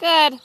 Good.